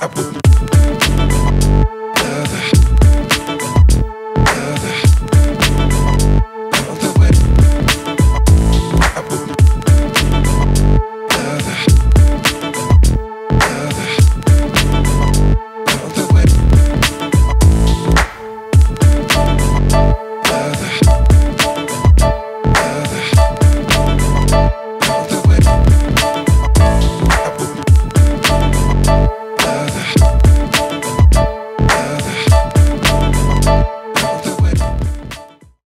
I would